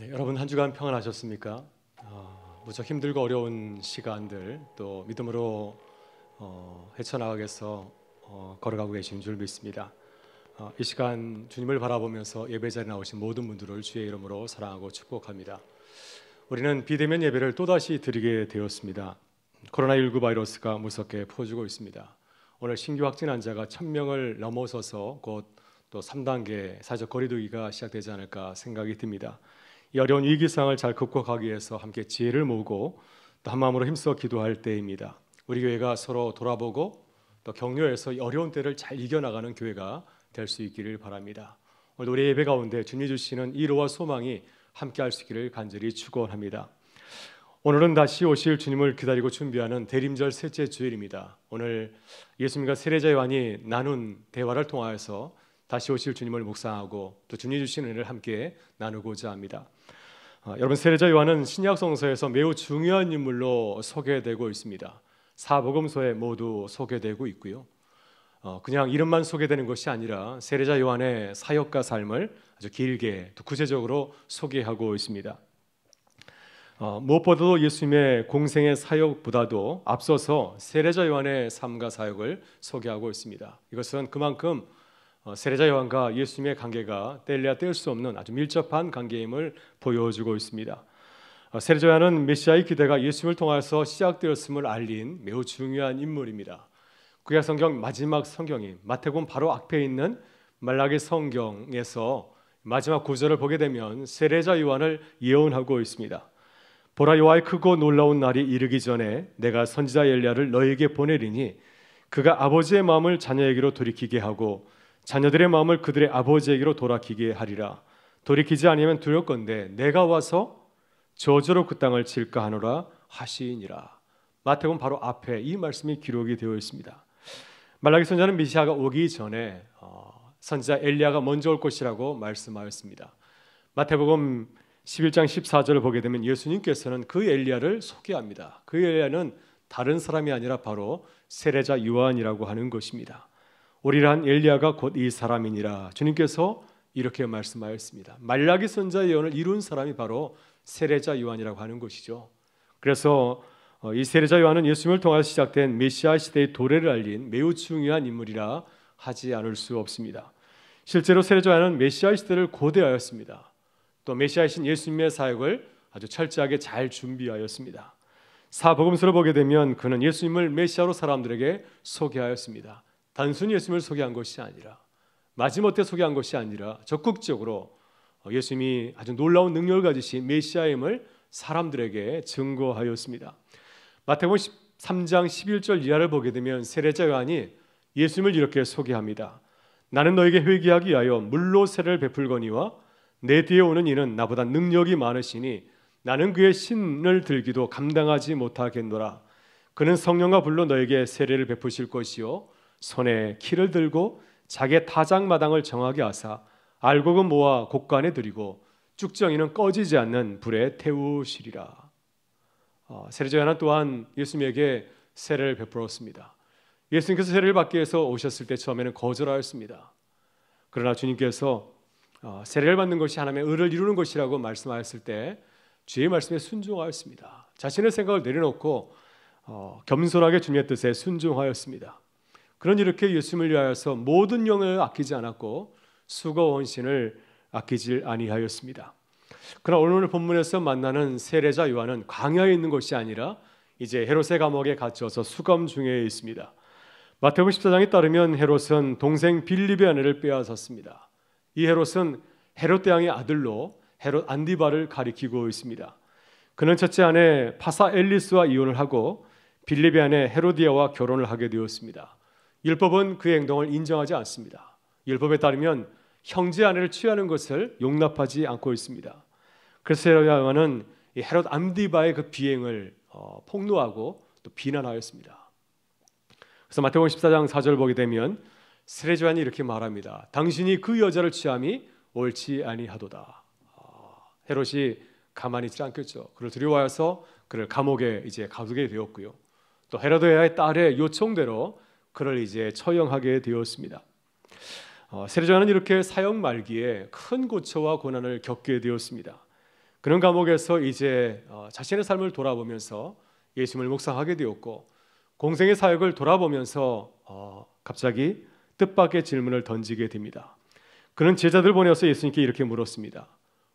네, 여러분 한 주간 평안하셨습니까? 어, 무척 힘들고 어려운 시간들 또 믿음으로 어, 헤쳐나가겠어 어, 걸어가고 계신 줄 믿습니다. 어, 이 시간 주님을 바라보면서 예배 자리에 나오신 모든 분들을 주의 이름으로 사랑하고 축복합니다. 우리는 비대면 예배를 또다시 드리게 되었습니다. 코로나19 바이러스가 무섭게 퍼지고 있습니다. 오늘 신규 확진 환자가 1000명을 넘어서서 곧 또 3단계 사적 거리두기가 시작되지 않을까 생각이 듭니다. 이 어려운 위기 상황을 잘 극복하기 위해서 함께 지혜를 모으고 또 한 마음으로 힘써 기도할 때입니다. 우리 교회가 서로 돌아보고 또 격려해서 어려운 때를 잘 이겨나가는 교회가 될 수 있기를 바랍니다. 오늘 우리 예배 가운데 주님 주시는 이로와 소망이 함께 할 수 있기를 간절히 축원합니다. 오늘은 다시 오실 주님을 기다리고 준비하는 대림절 셋째 주일입니다. 오늘 예수님과 세례자 요한이 나눈 대화를 통하여서 다시 오실 주님을 묵상하고 또 주님 주신 은혜를 함께 나누고자 합니다. 어, 여러분 세례자 요한은 신약 성서에서 매우 중요한 인물로 소개되고 있습니다. 사복음서에 모두 소개되고 있고요. 어, 그냥 이름만 소개되는 것이 아니라 세례자 요한의 사역과 삶을 아주 길게 또 구체적으로 소개하고 있습니다. 어, 무엇보다도 예수님의 공생의 사역보다도 앞서서 세례자 요한의 삶과 사역을 소개하고 있습니다. 이것은 그만큼 어, 세례자 요한과 예수님의 관계가 뗄래야 뗄 수 없는 아주 밀접한 관계임을 보여주고 있습니다. 어, 세례자 요한은 메시아의 기대가 예수님을 통해서 시작되었음을 알린 매우 중요한 인물입니다. 구약 성경 마지막 성경인 마태복음 바로 앞에 있는 말라기 성경에서 마지막 구절을 보게 되면 세례자 요한을 예언하고 있습니다. 보라 여호와의 크고 놀라운 날이 이르기 전에 내가 선지자 엘리야를 너에게 보내리니 그가 아버지의 마음을 자녀에게로 돌이키게 하고 자녀들의 마음을 그들의 아버지에게로 돌아키게 하리라. 돌이키지 아니하면 두렵건대 내가 와서 저주로 그 땅을 칠까 하노라 하시니라. 마태복음 바로 앞에 이 말씀이 기록이 되어 있습니다. 말라기 선자는 미시아가 오기 전에 어, 선지자 엘리야가 먼저 올 것이라고 말씀하였습니다. 마태복음 11장 14절을 보게 되면 예수님께서는 그 엘리야를 소개합니다. 그 엘리야는 다른 사람이 아니라 바로 세례자 요한이라고 하는 것입니다. 오리란 엘리야가 곧 이 사람이니라 주님께서 이렇게 말씀하였습니다. 말라기 선자 예언을 이룬 사람이 바로 세례자 요한이라고 하는 것이죠. 그래서 어, 이 세례자 요한은 예수님을 통해 시작된 메시아 시대의 도래를 알린 매우 중요한 인물이라 하지 않을 수 없습니다. 실제로 세례자 요한은 메시아 시대를 고대하였습니다. 또 메시아이신 예수님의 사역을 아주 철저하게 잘 준비하였습니다. 사복음서를 보게 되면 그는 예수님을 메시아로 사람들에게 소개하였습니다. 단순히 예수님을 소개한 것이 아니라 마지못해 소개한 것이 아니라 적극적으로 예수님이 아주 놀라운 능력을 가지신 메시아임을 사람들에게 증거하였습니다. 마태복음 3장 11절 이하를 보게 되면 세례자 요한이 예수님을 이렇게 소개합니다. 나는 너에게 회개하기 위하여 물로 세를 베풀거니와 내 뒤에 오는 이는 나보다 능력이 많으시니 나는 그의 신을 들기도 감당하지 못하겠노라. 그는 성령과 불로 너에게 세례를 베푸실 것이요 손에 키를 들고 자기의 타작마당을 정하게 하사 알곡은 모아 곡간에 들이고 쭉정이는 꺼지지 않는 불에 태우시리라. 어, 세례자 요한 또한 예수님에게 세례를 베풀었습니다. 예수님께서 세례를 받기 위해서 오셨을 때 처음에는 거절하였습니다. 그러나 주님께서 어, 세례를 받는 것이 하나님의 의를 이루는 것이라고 말씀하였을 때 주의 말씀에 순종하였습니다. 자신의 생각을 내려놓고 어, 겸손하게 주님의 뜻에 순종하였습니다. 그런 이렇게 예수님을 위하여서 모든 영을 아끼지 않았고 수고 원신을 아끼질 아니하였습니다. 그러나 오늘 본문에서 만나는 세례자 요한은 광야에 있는 것이 아니라 이제 헤롯의 감옥에 갇혀서 수감 중에 있습니다. 마태복음 14장에 따르면 헤롯은 동생 빌립의 아내를 빼앗았습니다. 이 헤롯은 헤롯 대왕의 아들로 헤롯 안디바를 가리키고 있습니다. 그는 첫째 아내 파사 엘리스와 이혼을 하고 빌립의 아내 헤로디아와 결혼을 하게 되었습니다. 율법은 그의 행동을 인정하지 않습니다. 율법에 따르면 형제 아내를 취하는 것을 용납하지 않고 있습니다. 그래서 헤로야는 헤롯 암디바의 그 비행을 어, 폭로하고 또 비난하였습니다. 그래서 마태복음 14장 4절 보게 되면 세례요한이 이렇게 말합니다. 당신이 그 여자를 취함이 옳지 아니하도다. 어, 헤롯이 가만히 있지 않겠죠. 그를 두려워해서 그를 감옥에 이제 가두게 되었고요. 또 헤로드의 딸의 요청대로 그를 이제 처형하게 되었습니다. 어, 세례자는 이렇게 사형 말기에 큰 고초와 고난을 겪게 되었습니다. 그런 감옥에서 이제 어, 자신의 삶을 돌아보면서 예수님을 묵상하게 되었고 공생의 사역을 돌아보면서 어, 갑자기 뜻밖의 질문을 던지게 됩니다. 그는 제자들 보내서 예수님께 이렇게 물었습니다.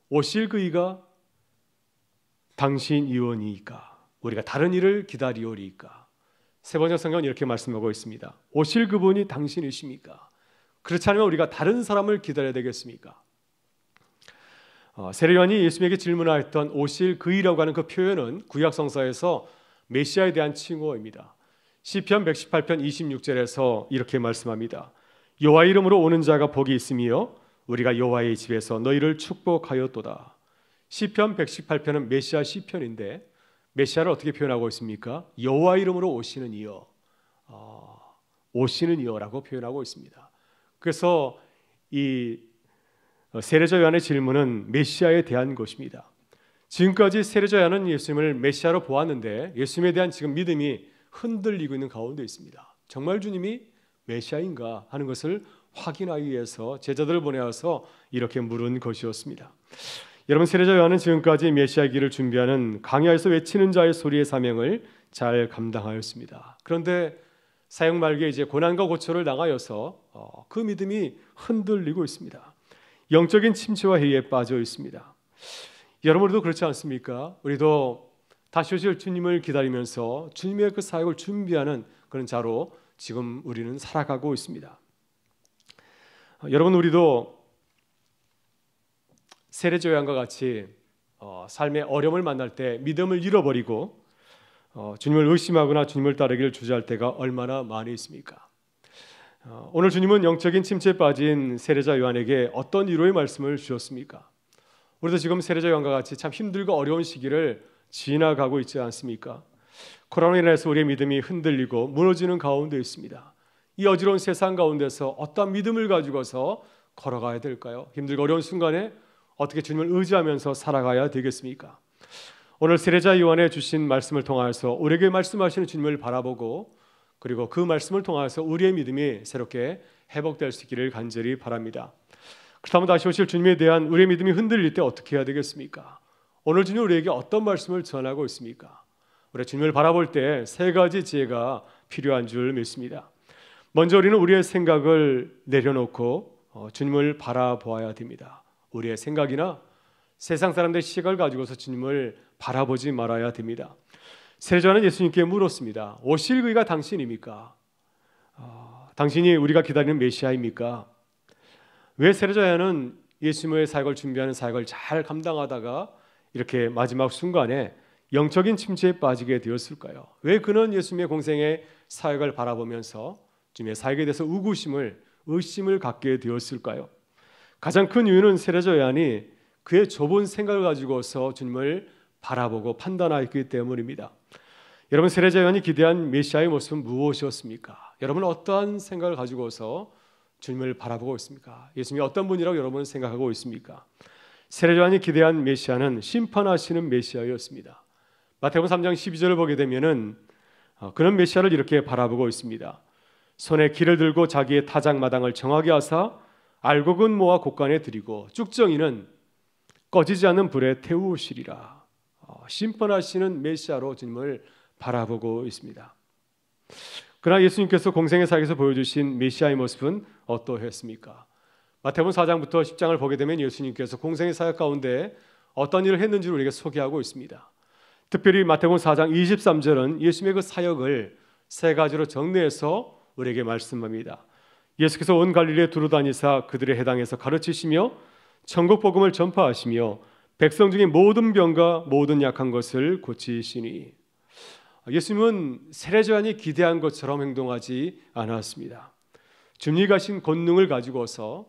오실 그이가 당신 이원이니까 우리가 다른 일을 기다리오리까 세 번째 성경은 이렇게 말씀하고 있습니다. 오실 그분이 당신이십니까? 그렇지 않으면 우리가 다른 사람을 기다려야 되겠습니까? 어, 세례요한이 예수님에게 질문하였던 오실 그이라고 하는 그 표현은 구약 성서에서 메시아에 대한 칭호입니다. 시편 118편 26절에서 이렇게 말씀합니다. 여호와 이름으로 오는 자가 복이 있으며 우리가 여호와의 집에서 너희를 축복하였도다. 시편 118편은 메시아 시편인데 메시아를 어떻게 표현하고 있습니까? 여호와 이름으로 오시는 이여, 어, 오시는 이여라고 표현하고 있습니다. 그래서 이 세례자 요한의 질문은 메시아에 대한 것입니다. 지금까지 세례자 요한은 예수님을 메시아로 보았는데 예수님에 대한 지금 믿음이 흔들리고 있는 가운데 있습니다. 정말 주님이 메시아인가 하는 것을 확인하기 위해서 제자들을 보내어서 이렇게 물은 것이었습니다. 여러분 세례자 요한은 지금까지 메시아 길을 준비하는 강야에서 외치는 자의 소리의 사명을 잘 감당하였습니다. 그런데 사형 말기에 이제 고난과 고초를 당하여서 어, 그 믿음이 흔들리고 있습니다. 영적인 침체와 해에 빠져 있습니다. 여러분도 그렇지 않습니까? 우리도 다시 오실 주님을 기다리면서 주님의 그 사역을 준비하는 그런 자로 지금 우리는 살아가고 있습니다. 어, 여러분 우리도 세례자 요한과 같이 어, 삶의 어려움을 만날 때 믿음을 잃어버리고 어, 주님을 의심하거나 주님을 따르기를 주저할 때가 얼마나 많이 있습니까? 어, 오늘 주님은 영적인 침체에 빠진 세례자 요한에게 어떤 위로의 말씀을 주셨습니까? 우리도 지금 세례자 요한과 같이 참 힘들고 어려운 시기를 지나가고 있지 않습니까? 코로나로 인해서 우리의 믿음이 흔들리고 무너지는 가운데 있습니다. 이 어지러운 세상 가운데서 어떤 믿음을 가지고서 걸어가야 될까요? 힘들고 어려운 순간에 어떻게 주님을 의지하면서 살아가야 되겠습니까? 오늘 세례자 요한에 주신 말씀을 통하여서 우리에게 말씀하시는 주님을 바라보고 그리고 그 말씀을 통하여서 우리의 믿음이 새롭게 회복될 수 있기를 간절히 바랍니다. 그렇다면 다시 오실 주님에 대한 우리의 믿음이 흔들릴 때 어떻게 해야 되겠습니까? 오늘 주님 우리에게 어떤 말씀을 전하고 있습니까? 우리 주님을 바라볼 때 세 가지 지혜가 필요한 줄 믿습니다. 먼저 우리는 우리의 생각을 내려놓고 어, 주님을 바라보아야 됩니다. 우리의 생각이나 세상 사람들의 시각을 가지고서 주님을 바라보지 말아야 됩니다. 세례자는 예수님께 물었습니다. 오실 그이가 당신입니까? 어, 당신이 우리가 기다리는 메시아입니까? 왜 세례자는 예수님의 사역을 준비하는 사역을 잘 감당하다가 이렇게 마지막 순간에 영적인 침체에 빠지게 되었을까요? 왜 그는 예수님의 공생의 사역을 바라보면서 주님의 사역에 대해서 우구심을 의심을 갖게 되었을까요? 가장 큰 이유는 세례자 요한이 그의 좁은 생각을 가지고서 주님을 바라보고 판단하였기 때문입니다. 여러분 세례자 요한이 기대한 메시아의 모습은 무엇이었습니까? 여러분 어떠한 생각을 가지고서 주님을 바라보고 있습니까? 예수님이 어떤 분이라고 여러분은 생각하고 있습니까? 세례자 요한이 기대한 메시아는 심판하시는 메시아였습니다. 마태복음 3장 12절을 보게 되면은 어, 그런 메시아를 이렇게 바라보고 있습니다. 손에 길을 들고 자기의 타작 마당을 정하게 하사 알곡은 모아 곳간에 들이고 쭉정이는 꺼지지 않는 불에 태우시리라. 어, 심판하시는 메시아로 주님을 바라보고 있습니다. 그러나 예수님께서 공생의 사역에서 보여주신 메시아의 모습은 어떠했습니까? 마태복음 4장부터 10장을 보게 되면 예수님께서 공생의 사역 가운데 어떤 일을 했는지를 우리에게 소개하고 있습니다. 특별히 마태복음 4장 23절은 예수님의 그 사역을 세 가지로 정리해서 우리에게 말씀합니다. 예수께서 온 갈릴리에 두루 다니사 그들의 해당에서 가르치시며 천국 복음을 전파하시며 백성 중에 모든 병과 모든 약한 것을 고치시니 예수님은 세례자니 기대한 것처럼 행동하지 않았습니다. 주님 가신 권능을 가지고서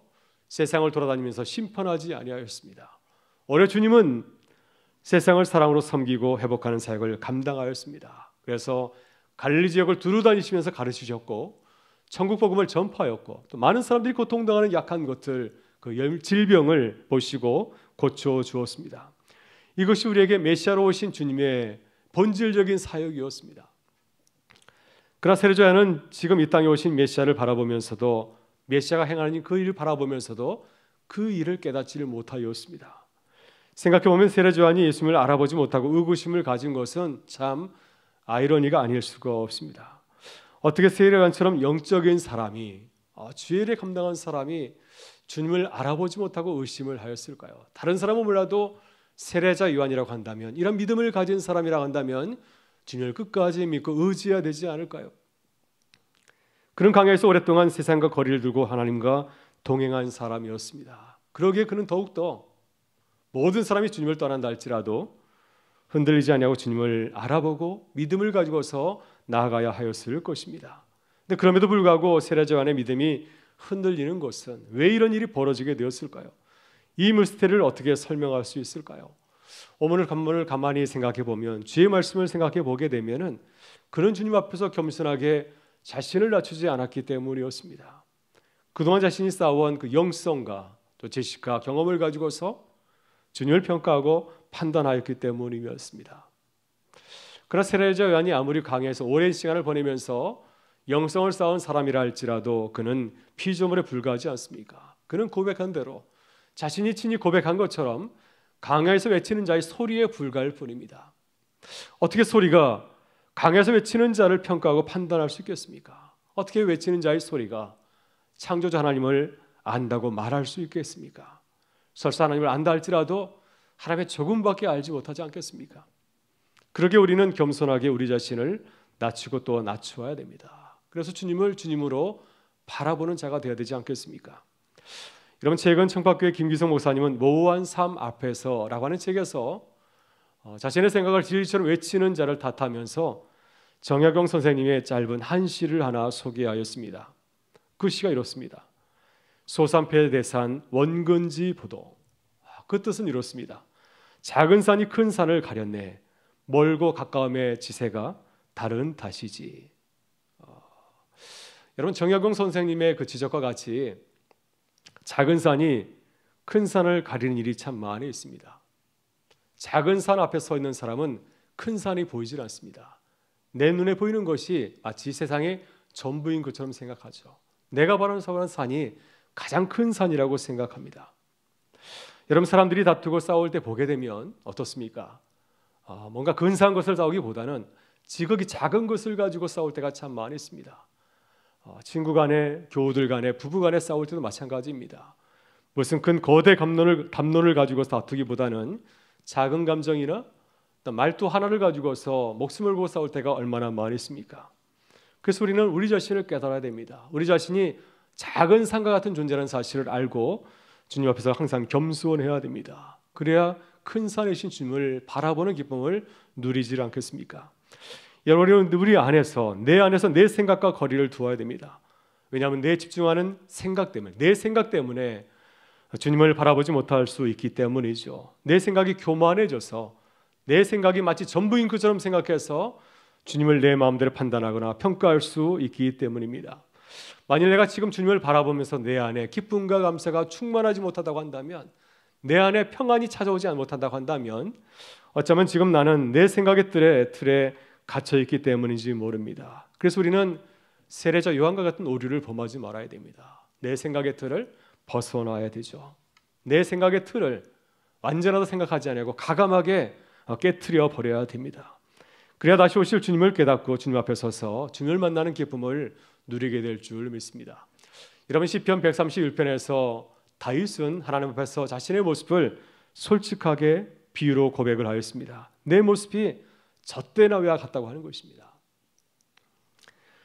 세상을 돌아다니면서 심판하지 아니하였습니다. 올해 주님은 세상을 사랑으로 섬기고 회복하는 사역을 감당하였습니다. 그래서 갈릴리 지역을 두루 다니시면서 가르치셨고 천국 복음을 전파하였고 또 많은 사람들이 고통당하는 약한 것들 그 질병을 보시고 고쳐 주었습니다. 이것이 우리에게 메시아로 오신 주님의 본질적인 사역이었습니다. 그러나 세례자는 지금 이 땅에 오신 메시아를 바라보면서도 메시아가 행하는 그 일을 바라보면서도 그 일을 깨닫지를 못하였습니다. 생각해 보면 세례 요한이 예수님을 알아보지 못하고 의구심을 가진 것은 참 아이러니가 아닐 수가 없습니다. 어떻게 세례 요한처럼 영적인 사람이 어, 주의를 감당한 사람이 주님을 알아보지 못하고 의심을 하였을까요? 다른 사람은 몰라도 세례자 요한이라고 한다면 이런 믿음을 가진 사람이라고 한다면 주님을 끝까지 믿고 의지해야 되지 않을까요? 그런 강야에서 오랫동안 세상과 거리를 두고 하나님과 동행한 사람이었습니다. 그러기에 그는 더욱더 모든 사람이 주님을 떠난다 할지라도 흔들리지 아니하고 주님을 알아보고 믿음을 가지고서 나아가야 하였을 것입니다. 근데 그럼에도 불구하고 세례자 안의 믿음이 흔들리는 것은 왜 이런 일이 벌어지게 되었을까요? 이 미스테리를 어떻게 설명할 수 있을까요? 오늘 간문을 가만히 생각해 보면 주의 말씀을 생각해 보게 되면은 그는 주님 앞에서 겸손하게 자신을 낮추지 않았기 때문이었습니다. 그동안 자신이 쌓아온 그 영성과 또 지식과 경험을 가지고서 주님을 평가하고 판단하였기 때문이었습니다. 그러나 세례자 요한이 아무리 강해서 오랜 시간을 보내면서 영성을 쌓은 사람이라 할지라도 그는 피조물에 불과하지 않습니까? 그는 고백한 대로 자신이 친히 고백한 것처럼 강야에서 외치는 자의 소리에 불과할 뿐입니다. 어떻게 소리가 강야에서 외치는 자를 평가하고 판단할 수 있겠습니까? 어떻게 외치는 자의 소리가 창조자 하나님을 안다고 말할 수 있겠습니까? 설사 하나님을 안다 할지라도 하나님의 조금밖에 알지 못하지 않겠습니까? 그러게 우리는 겸손하게 우리 자신을 낮추고 또 낮추어야 됩니다. 그래서 주님을 주님으로 바라보는 자가 되어야 되지 않겠습니까? 여러분 최근 청파교회 김기성 목사님은 모호한 삶 앞에서라고 하는 책에서 어, 자신의 생각을 진리처럼 외치는 자를 탓하면서 정약용 선생님의 짧은 한 시를 하나 소개하였습니다. 그 시가 이렇습니다. 소산패 대산 원근지 보도. 아, 그 뜻은 이렇습니다. 작은 산이 큰 산을 가렸네. 멀고 가까움의 지세가 다른 탓이지. 어, 여러분 정약용 선생님의 그 지적과 같이 작은 산이 큰 산을 가리는 일이 참 많이 있습니다. 작은 산 앞에 서 있는 사람은 큰 산이 보이질 않습니다. 내 눈에 보이는 것이 마치 세상의 전부인 것처럼 생각하죠. 내가 바라는 산이 가장 큰 산이라고 생각합니다. 여러분 사람들이 다투고 싸울 때 보게 되면 어떻습니까? 아, 뭔가 근사한 것을 싸우기보다는 지극히 작은 것을 가지고 싸울 때가 참 많이 있습니다. 어, 친구 간에 교우들 간에 부부 간에 싸울 때도 마찬가지입니다. 무슨 큰 거대 감론을 담론을 가지고 다투기보다는 작은 감정이나 말투 하나를 가지고서 목숨을 걸고 싸울 때가 얼마나 많이 있습니까? 그래서 우리는 우리 자신을 깨달아야 됩니다. 우리 자신이 작은 산과 같은 존재라는 사실을 알고 주님 앞에서 항상 겸손해야 됩니다. 그래야 큰 산이신 주님을 바라보는 기쁨을 누리지 않겠습니까? 여러분 우리 안에서 내 안에서 내 생각과 거리를 두어야 됩니다. 왜냐하면 내 집중하는 생각 때문에 내 생각 때문에 주님을 바라보지 못할 수 있기 때문이죠. 내 생각이 교만해져서 내 생각이 마치 전부인 것처럼 생각해서 주님을 내 마음대로 판단하거나 평가할 수 있기 때문입니다. 만일 내가 지금 주님을 바라보면서 내 안에 기쁨과 감사가 충만하지 못하다고 한다면 내 안에 평안이 찾아오지 못한다고 한다면 어쩌면 지금 나는 내 생각의 틀에 틀에 갇혀 있기 때문인지 모릅니다. 그래서 우리는 세례자 요한과 같은 오류를 범하지 말아야 됩니다. 내 생각의 틀을 벗어나야 되죠. 내 생각의 틀을 완전하다 생각하지 않고 가감하게 깨뜨려 버려야 됩니다. 그래야 다시 오실 주님을 깨닫고 주님 앞에 서서 주님을 만나는 기쁨을 누리게 될 줄 믿습니다. 여러분 시편 131편에서 다윗은 하나님 앞에서 자신의 모습을 솔직하게 비유로 고백을 하였습니다. 내 모습이 젖된 아이와 같다고 하는 것입니다.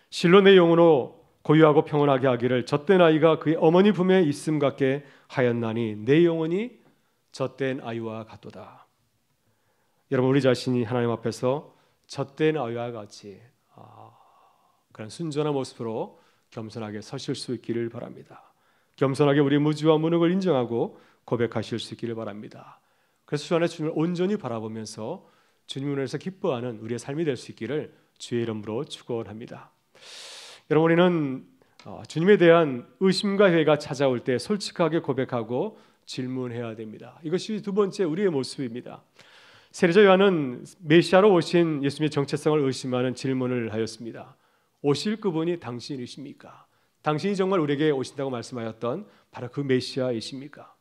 실로 내 영혼으로 고유하고 평온하게 하기를 젖된 아이가 그의 어머니 품에 있음 같게 하였나니 내 영혼이 젖된 아이와 같도다. 여러분 우리 자신이 하나님 앞에서 젖된 아이와 같이 아, 그런 순전한 모습으로 겸손하게 서실 수 있기를 바랍니다. 겸손하게 우리 무지와 무능을 인정하고 고백하실 수 있기를 바랍니다. 그래서 주 안에 주님을 온전히 바라보면서 주님 은혜에서 기뻐하는 우리의 삶이 될 수 있기를 주의 이름으로 축원합니다. 여러분 우리는 어, 주님에 대한 의심과 회가 찾아올 때 솔직하게 고백하고 질문해야 됩니다. 이것이 두 번째 우리의 모습입니다. 세례자 요한은 메시아로 오신 예수님의 정체성을 의심하는 질문을 하였습니다. 오실 그분이 당신이십니까? 당신이 정말 우리에게 오신다고 말씀하였던 바로 그 메시아이십니까?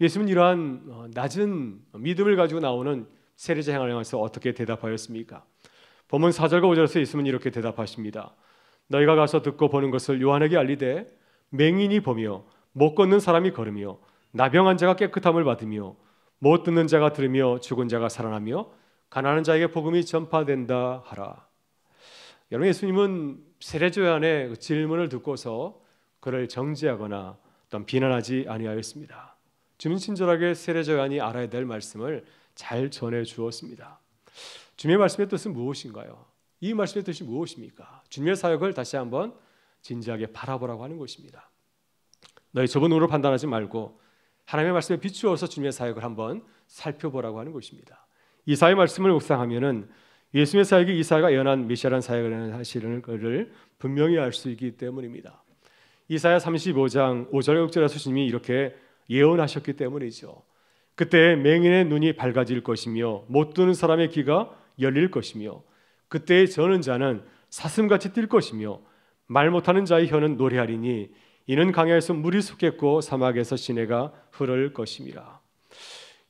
예수님은 이러한 어, 낮은 믿음을 가지고 나오는 세례자 향해서 어떻게 대답하였습니까? 본문 4절과 5절에서 예수님은 이렇게 대답하십니다. 너희가 가서 듣고 보는 것을 요한에게 알리되 맹인이 보며 못 걷는 사람이 걸으며 나병한 자가 깨끗함을 받으며 못 듣는 자가 들으며 죽은 자가 살아나며 가난한 자에게 복음이 전파된다 하라. 여러분 예수님은 세례 요한의 그 질문을 듣고서 그를 정지하거나 또는 비난하지 아니하였습니다. 주님 친절하게 세례 요한이 알아야 될 말씀을 잘 전해 주었습니다. 주님의 말씀의 뜻은 무엇인가요? 이 말씀의 뜻이 무엇입니까? 주님의 사역을 다시 한번 진지하게 바라보라고 하는 것입니다. 너희 좁은 눈으로 판단하지 말고 하나님의 말씀에 비추어서 주님의 사역을 한번 살펴보라고 하는 것입니다. 이사의 말씀을 묵상하면은 예수님의 사역이 이사가 예언한 메시아란 하시는 것을 분명히 알 수 있기 때문입니다. 이사야 35장 5절 6절에서 주님이 이렇게 예언하셨기 때문이죠. 그때 맹인의 눈이 밝아질 것이며 못 듣는 사람의 귀가 열릴 것이며 그때 저는 자는 사슴같이 뛸 것이며 말 못하는 자의 혀는 노래하리니 이는 강야에서 물이 솟겠고 사막에서 시내가 흐를 것임이라.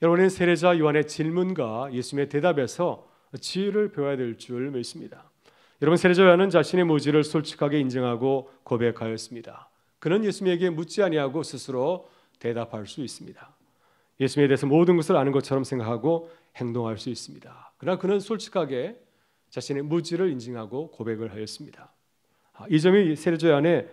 여러분은 세례자 요한의 질문과 예수님의 대답에서 지혜를 배워야 될 줄 믿습니다. 여러분 세례자 요한은 자신의 무지를 솔직하게 인정하고 고백하였습니다. 그는 예수님에게 묻지 아니하고 스스로 대답할 수 있습니다. 예수님에 대해서 모든 것을 아는 것처럼 생각하고 행동할 수 있습니다. 그러나 그는 솔직하게 자신의 무지를 인정하고 고백을 하였습니다. 아, 이 점이 세례자 요한의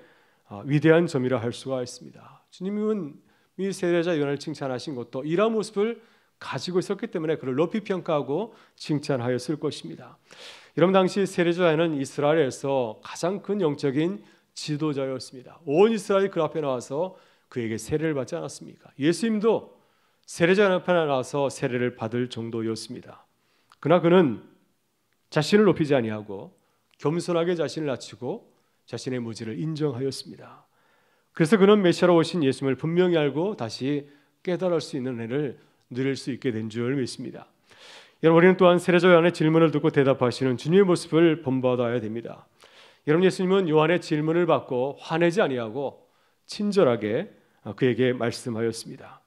아, 위대한 점이라 할 수가 있습니다. 주님은 이 세례자 요한을 칭찬하신 것도 이러한 모습을 가지고 있었기 때문에 그를 높이 평가하고 칭찬하였을 것입니다. 여러분 당시 세례자 요한은 이스라엘에서 가장 큰 영적인 지도자였습니다. 온 이스라엘이 그 앞에 나와서 그에게 세례를 받지 않았습니까? 예수님도 세례자 앞에 나와서 세례를 받을 정도였습니다. 그러나 그는 자신을 높이지 아니하고 겸손하게 자신을 낮추고 자신의 무지를 인정하였습니다. 그래서 그는 메시아로 오신 예수님을 분명히 알고 다시 깨달을 수 있는 은혜를 누릴 수 있게 된 줄 믿습니다. 여러분 우리는 또한 세례자 요한의 질문을 듣고 대답하시는 주님의 모습을 본받아야 됩니다. 여러분 예수님은 요한의 질문을 받고 화내지 아니하고 친절하게 그에게 말씀하였습니다.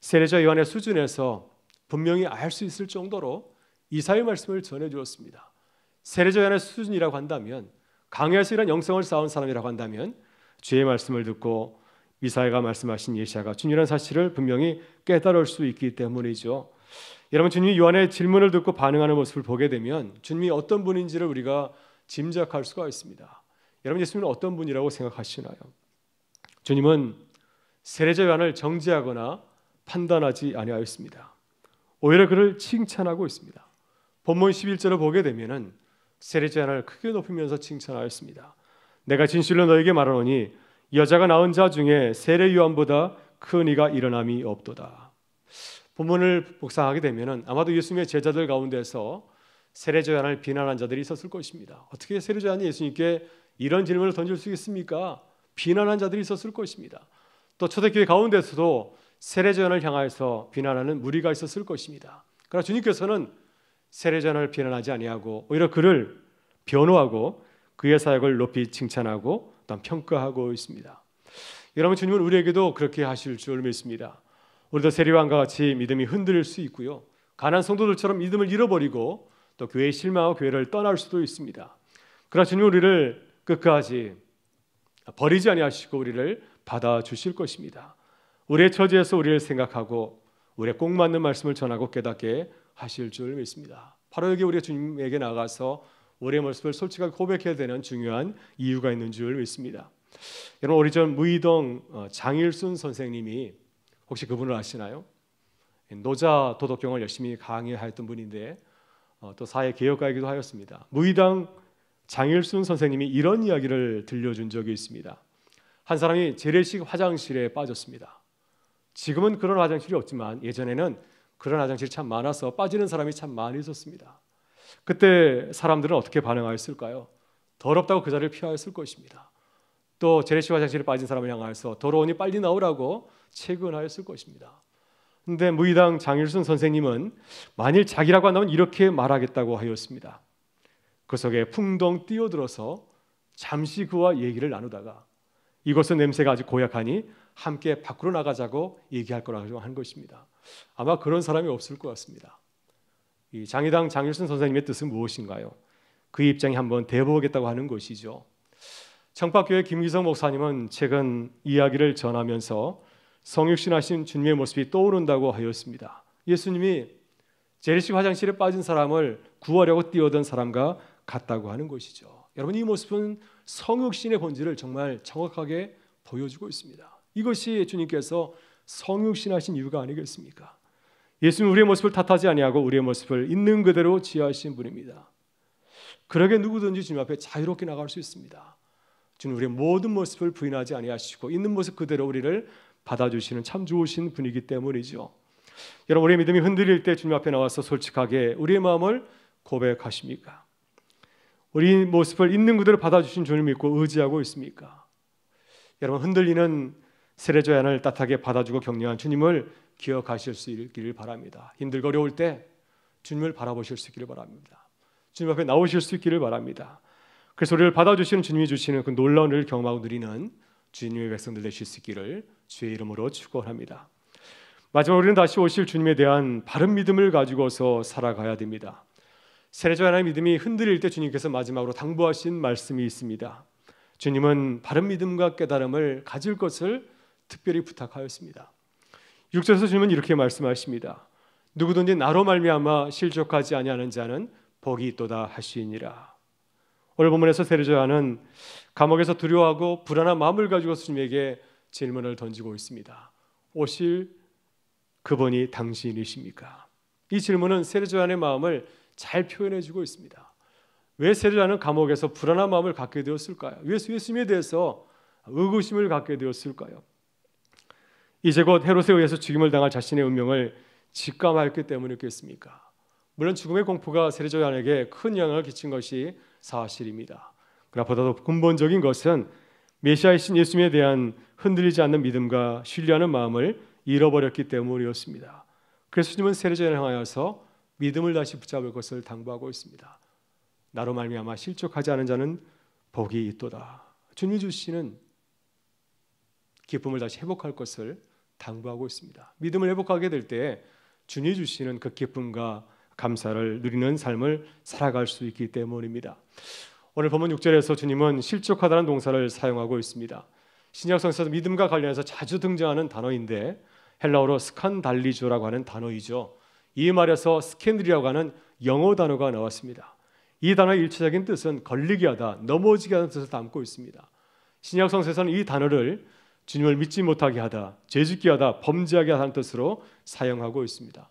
세례자 요한의 수준에서 분명히 알 수 있을 정도로 이사의 말씀을 전해 주었습니다. 세례자 요한의 수준이라고 한다면 강야에서 이런 영성을 쌓은 사람이라고 한다면 주의 말씀을 듣고 이사야가 말씀하신 예시아가 주님이라는 사실을 분명히 깨달을 수 있기 때문이죠. 여러분 주님이 요한의 질문을 듣고 반응하는 모습을 보게 되면 주님이 어떤 분인지를 우리가 짐작할 수가 있습니다. 여러분 예수님은 어떤 분이라고 생각하시나요? 주님은 세례자 요한을 정죄하거나 판단하지 아니하였습니다. 오히려 그를 칭찬하고 있습니다. 본문 11절을 보게 되면은 세례자 하나를 크게 높이면서 칭찬하였습니다. 내가 진실로 너에게 말하노니 여자가 낳은 자 중에 세례 요한보다 큰 이가 일어남이 없도다. 본문을 묵상하게 되면은 아마도 예수님의 제자들 가운데서 세례자 요한을 비난한 자들이 있었을 것입니다. 어떻게 세례자 요한이 예수님께 이런 질문을 던질 수 있습니까? 비난한 자들이 있었을 것입니다. 또 초대교회 가운데서도 세례자 요한을 향하여서 비난하는 무리가 있었을 것입니다. 그러나 주님께서는 세례전을 비난하지 아니하고 오히려 그를 변호하고 그의 사역을 높이 칭찬하고 또 평가하고 있습니다. 여러분 주님은 우리에게도 그렇게 하실 줄 믿습니다. 우리도 세례왕과 같이 믿음이 흔들릴 수 있고요. 가난 성도들처럼 믿음을 잃어버리고 또 교회에 실망하고 교회를 떠날 수도 있습니다. 그러나 주님 우리를 끝까지 버리지 아니하시고 우리를 받아 주실 것입니다. 우리의 처지에서 우리를 생각하고 우리의 꼭 맞는 말씀을 전하고 깨닫게 하실 줄 믿습니다. 바로 여기 우리가 주님에게 나가서 우리의 모습을 솔직하게 고백해야 되는 중요한 이유가 있는 줄 믿습니다. 여러분 오래전 무이동 어, 장일순 선생님이 혹시 그분을 아시나요? 노자 도덕경을 열심히 강의하였던 분인데 어, 또 사회 개혁가이기도 하였습니다. 무이당 장일순 선생님이 이런 이야기를 들려준 적이 있습니다. 한 사람이 재래식 화장실에 빠졌습니다. 지금은 그런 화장실이 없지만 예전에는 그런 화장실이 참 많아서 빠지는 사람이 참 많이 있었습니다. 그때 사람들은 어떻게 반응하였을까요? 더럽다고 그 자리를 피하였을 것입니다. 또 재래식 화장실에 빠진 사람을 향하여서 더러우니 빨리 나오라고 채근하였을 것입니다. 근데 무의당 장일순 선생님은 만일 자기라고 한다면 이렇게 말하겠다고 하였습니다. 그 속에 풍덩 뛰어들어서 잠시 그와 얘기를 나누다가 이것은 냄새가 아주 고약하니 함께 밖으로 나가자고 얘기할 거라고 한 것입니다. 아마 그런 사람이 없을 것 같습니다. 이 장의당 장일순 선생님의 뜻은 무엇인가요? 그 입장에 한번 대보겠다고 하는 것이죠. 청파교회 김기성 목사님은 최근 이야기를 전하면서 성육신하신 주님의 모습이 떠오른다고 하였습니다. 예수님이 재래식 화장실에 빠진 사람을 구하려고 뛰어든 사람과 같다고 하는 것이죠. 여러분 이 모습은 성육신의 본질을 정말 정확하게 보여주고 있습니다. 이것이 주님께서 성육신하신 이유가 아니겠습니까? 예수는 우리의 모습을 탓하지 아니하고 우리의 모습을 있는 그대로 지하신 분입니다. 그러게 누구든지 주님 앞에 자유롭게 나갈 수 있습니다. 주님 우리의 모든 모습을 부인하지 아니하시고 있는 모습 그대로 우리를 받아주시는 참 좋으신 분이기 때문이죠. 여러분 우리의 믿음이 흔들릴 때 주님 앞에 나와서 솔직하게 우리의 마음을 고백하십니까? 우리 모습을 있는 그대로 받아주신 주님 믿고 의지하고 있습니까? 여러분 흔들리는 세례조연을 따뜻하게 받아주고 격려한 주님을 기억하실 수 있기를 바랍니다. 힘들고 어려울 때 주님을 바라보실 수 있기를 바랍니다. 주님 앞에 나오실 수 있기를 바랍니다. 그래서 우리를 받아주시는 주님이 주시는 그 놀라운 을 경험하고 누리는 주님의 백성들 되실 수 있기를 주의 이름으로 축원합니다. 마지막 우리는 다시 오실 주님에 대한 바른 믿음을 가지고서 살아가야 됩니다. 세례자 하나의 믿음이 흔들릴 때 주님께서 마지막으로 당부하신 말씀이 있습니다. 주님은 바른 믿음과 깨달음을 가질 것을 특별히 부탁하였습니다. 6절에서 주님은 이렇게 말씀하십니다. 누구든지 나로 말미암아 실족하지 아니하는 자는 복이 있도다 하시니라. 오늘 본문에서 세례자는 감옥에서 두려워하고 불안한 마음을 가지고 주님에게 질문을 던지고 있습니다. 오실 그분이 당신이십니까? 이 질문은 세례자의 마음을 잘 표현해 주고 있습니다. 왜 세례자는 감옥에서 불안한 마음을 갖게 되었을까요? 왜 예수님에 대해서 의구심을 갖게 되었을까요? 이제 곧 헤롯에 의해서 죽임을 당할 자신의 운명을 직감하였기 때문이겠습니까? 물론 죽음의 공포가 세례자에게 큰 영향을 끼친 것이 사실입니다. 그러나 보다도 근본적인 것은 메시아이신 예수님에 대한 흔들리지 않는 믿음과 신뢰하는 마음을 잃어버렸기 때문이었습니다. 그래서 주님은 세례자를 향하여서 믿음을 다시 붙잡을 것을 당부하고 있습니다. 나로 말미암아 실족하지 않은 자는 복이 있도다. 주님 주시는 기쁨을 다시 회복할 것을 당부하고 있습니다. 믿음을 회복하게 될 때 주님 주시는 그 기쁨과 감사를 누리는 삶을 살아갈 수 있기 때문입니다. 오늘 본문 6절에서 주님은 실족하다는 동사를 사용하고 있습니다. 신약 성서에서 믿음과 관련해서 자주 등장하는 단어인데 헬라어로 스칸달리조라고 하는 단어이죠. 이 말에서 스캔들이라고 하는 영어 단어가 나왔습니다. 이 단어의 일체적인 뜻은 걸리게 하다, 넘어지게 하는 뜻을 담고 있습니다. 신약 성서에서는 이 단어를 주님을 믿지 못하게 하다, 죄짓게 하다, 범죄하게 하는 뜻으로 사용하고 있습니다.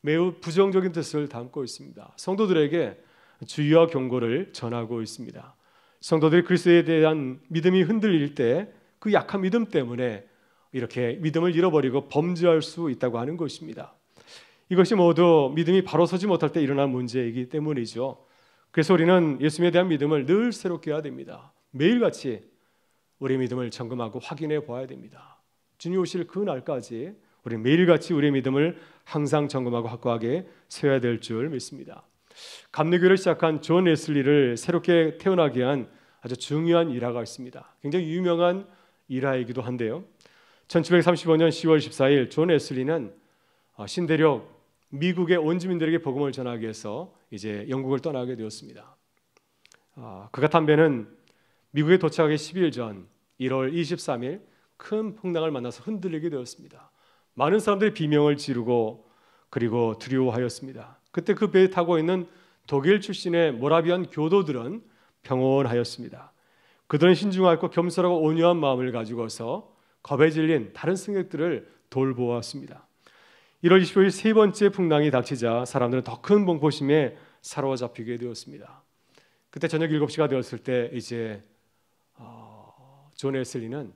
매우 부정적인 뜻을 담고 있습니다. 성도들에게 주의와 경고를 전하고 있습니다. 성도들이 그리스도에 대한 믿음이 흔들릴 때 그 약한 믿음 때문에 이렇게 믿음을 잃어버리고 범죄할 수 있다고 하는 것입니다. 이것이 모두 믿음이 바로 서지 못할 때 일어난 문제이기 때문이죠. 그래서 우리는 예수님에 대한 믿음을 늘 새롭게 해야 됩니다. 매일같이 우리의 믿음을 점검하고 확인해 보아야 됩니다. 주님 오실 그 날까지 우리 매일같이 우리의 믿음을 항상 점검하고 확고하게 세워야 될 줄 믿습니다. 감리교를 시작한 존 웨슬리를 새롭게 태어나게 한 아주 중요한 일화가 있습니다. 굉장히 유명한 일화이기도 한데요. 1735년 10월 14일 존 웨슬리는 어, 신대륙 미국의 원주민들에게 복음을 전하기 위해서 이제 영국을 떠나게 되었습니다. 아, 그가 탄 배는 미국에 도착하기 10일 전 1월 23일 큰 풍랑을 만나서 흔들리게 되었습니다. 많은 사람들이 비명을 지르고 그리고 두려워하였습니다. 그때 그 배에 타고 있는 독일 출신의 모라비안 교도들은 평온하였습니다. 그들은 신중하고 겸손하고 온유한 마음을 가지고서 겁에 질린 다른 승객들을 돌보았습니다. 1월 25일 세 번째 풍랑이 닥치자 사람들은 더 큰 공포심에 사로잡히게 되었습니다. 그때 저녁 7시가 되었을 때 이제 어, 존 웨슬리는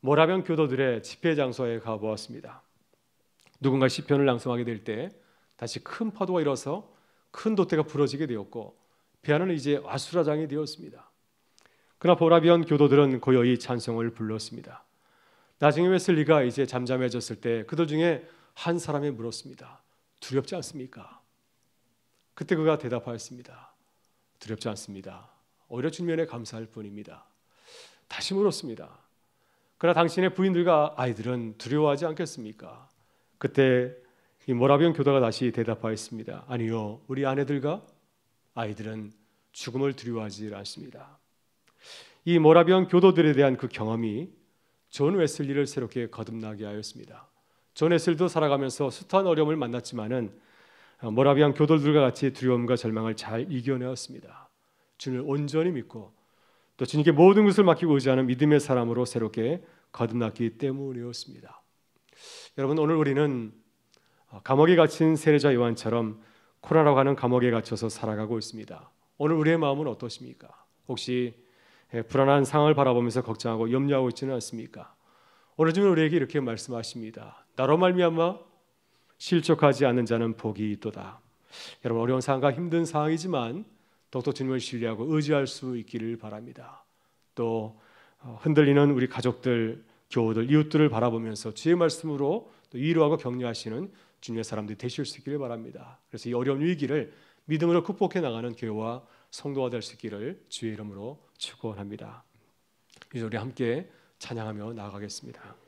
모라비안 교도들의 집회 장소에 가보았습니다. 누군가 시편을 낭송하게 될 때 다시 큰 파도가 일어서 큰 도태가 부러지게 되었고 피아노는 이제 와수라장이 되었습니다. 그러나 보라비언 교도들은 고요히 찬송을 불렀습니다. 나중에 웨슬리가 이제 잠잠해졌을 때 그들 중에 한 사람이 물었습니다. 두렵지 않습니까? 그때 그가 대답하였습니다. 두렵지 않습니다. 오히려 주님에 감사할 뿐입니다. 다시 물었습니다. 그러나 당신의 부인들과 아이들은 두려워하지 않겠습니까? 그때 이 모라비언 교도가 다시 대답하였습니다. 아니요, 우리 아내들과 아이들은 죽음을 두려워하지 않습니다. 이 모라비언 교도들에 대한 그 경험이 존 웨슬리를 새롭게 거듭나게 하였습니다. 존 웨슬리도 살아가면서 숱한 어려움을 만났지만은 모라비안 교도들과 같이 두려움과 절망을 잘 이겨내었습니다. 주님을 온전히 믿고 또 주님께 모든 것을 맡기고 의지하는 믿음의 사람으로 새롭게 거듭났기 때문이었습니다. 여러분 오늘 우리는 감옥에 갇힌 세례자 요한처럼 코로나라고 하는 감옥에 갇혀서 살아가고 있습니다. 오늘 우리의 마음은 어떠십니까? 혹시 불안한 상황을 바라보면서 걱정하고 염려하고 있지는 않습니까? 오늘 주님 우리에게 이렇게 말씀하십니다. 나로 말미암아 실족하지 않는 자는 복이 있도다. 여러분 어려운 상황과 힘든 상황이지만 더욱더 주님을 신뢰하고 의지할 수 있기를 바랍니다. 또 어, 흔들리는 우리 가족들, 교우들, 이웃들을 바라보면서 주의 말씀으로 또 위로하고 격려하시는 주님의 사람들이 되실 수 있기를 바랍니다. 그래서 이 어려운 위기를 믿음으로 극복해 나가는 교회와 성도가 될 수 있기를 주의 이름으로 축원합니다. 이제 우리 함께 찬양하며 나아가겠습니다.